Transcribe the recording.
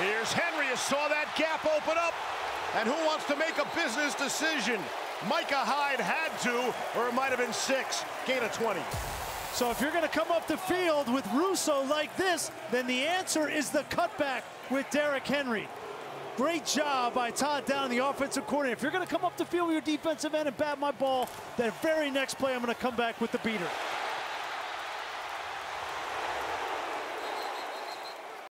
Here's Henry, who saw that gap open up. And who wants to make a business decision? Micah Hyde had to, or it might have been six. Gain of 20. So if you're going to come up the field with Rousseau like this, then the answer is the cutback with Derrick Henry. Great job by Todd Downing, the offensive corner. If you're going to come up the field with your defensive end and bat my ball, that very next play I'm going to come back with the beater.